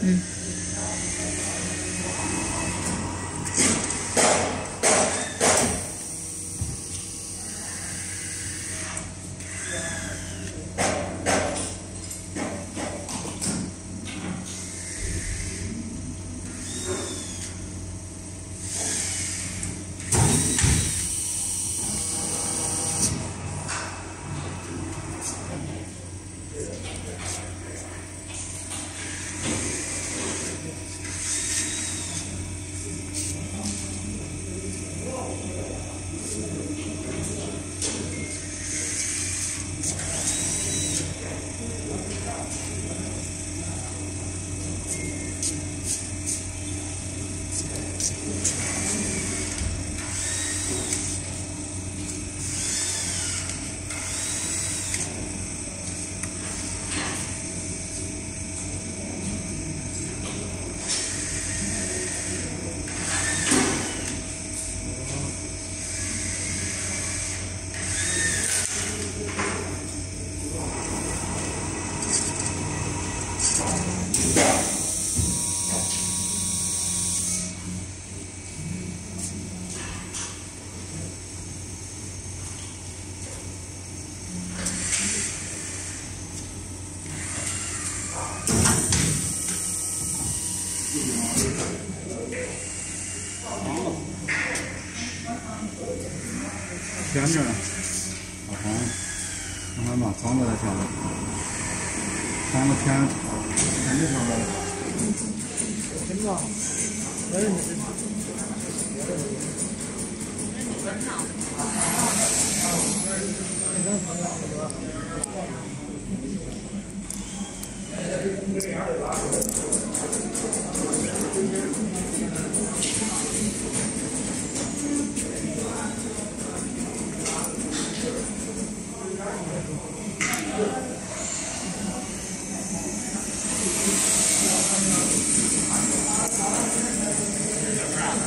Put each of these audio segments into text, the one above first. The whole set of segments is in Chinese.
嗯。Peace. 前面，老黄，让他把装在了前面，装到前，前面上面。真的？哎，你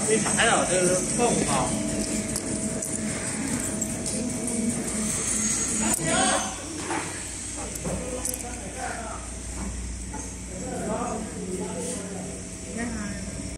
为啥呀，这是凤凰。